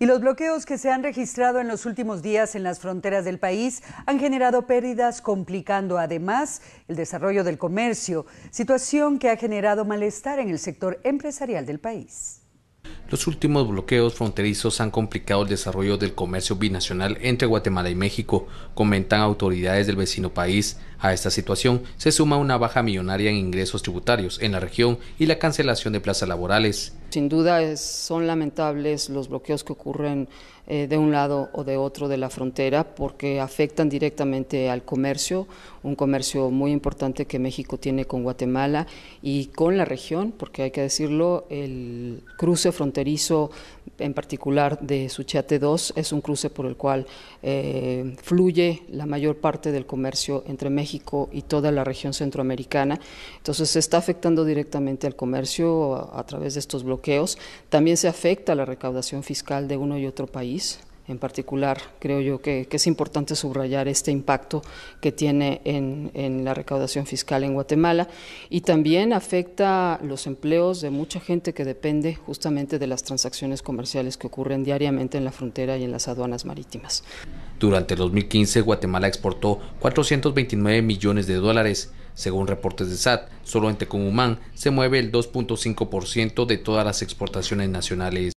Y los bloqueos que se han registrado en los últimos días en las fronteras del país han generado pérdidas, complicando además el desarrollo del comercio, situación que ha generado malestar en el sector empresarial del país. Los últimos bloqueos fronterizos han complicado el desarrollo del comercio binacional entre Guatemala y México, comentan autoridades del vecino país. A esta situación se suma una baja millonaria en ingresos tributarios en la región y la cancelación de plazas laborales. Sin duda son lamentables los bloqueos que ocurren eh, de un lado o de otro de la frontera porque afectan directamente al comercio, un comercio muy importante que México tiene con Guatemala y con la región, porque hay que decirlo, el cruce fronterizo en particular de Suchiate 2 es un cruce por el cual eh, fluye la mayor parte del comercio entre México y toda la región centroamericana. Entonces se está afectando directamente al comercio a, a través de estos bloqueos. También se afecta la recaudación fiscal de uno y otro país en particular, creo yo que, es importante subrayar este impacto que tiene en, la recaudación fiscal en Guatemala y también afecta los empleos de mucha gente que depende justamente de las transacciones comerciales que ocurren diariamente en la frontera y en las aduanas marítimas. Durante el 2015, Guatemala exportó 429 millones de dólares. Según reportes de SAT, solo en Tecumumán se mueve el 2.5% de todas las exportaciones nacionales.